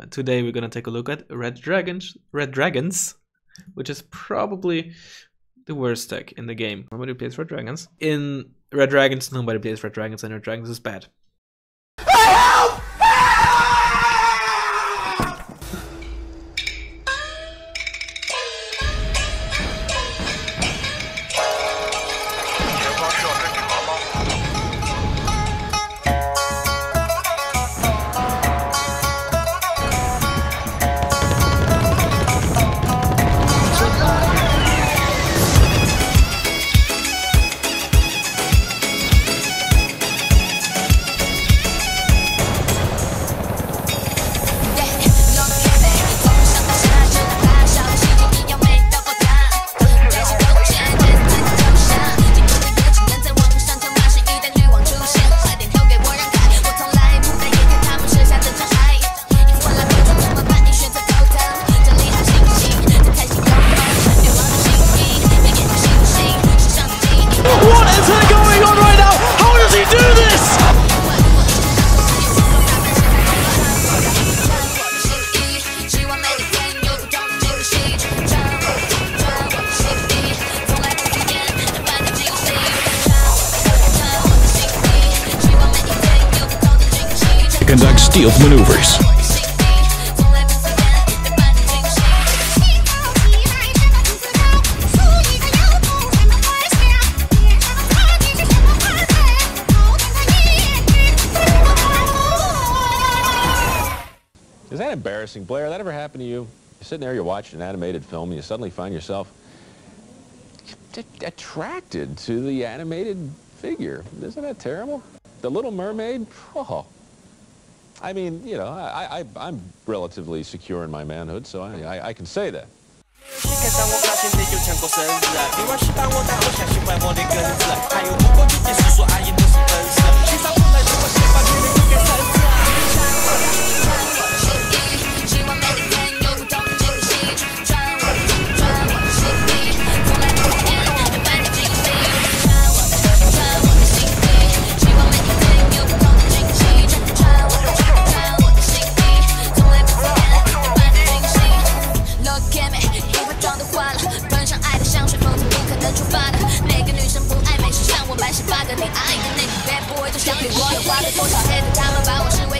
Uh, today we're gonna take a look at Red Dragons, Red Dragons, which is probably the worst deck in the game. Nobody plays Red Dragons. In Red Dragons, nobody plays Red Dragons, and Red Dragons is bad. Conduct stealth maneuvers. Is that embarrassing, Blair? That ever happened to you? You're sitting there, you're watching an animated film, and you suddenly find yourself attracted to the animated figure. Isn't that terrible? The Little Mermaid? Oh. I mean, you know, I, I, I'm relatively secure in my manhood, so I, I, I can say that. 不把妆都花了，喷上爱的香水，梦从不可能出发的。哪个女生不爱美，是看我满18个你爱的那个 badboy，就想给我的花了多少？天呐，他们把我视为。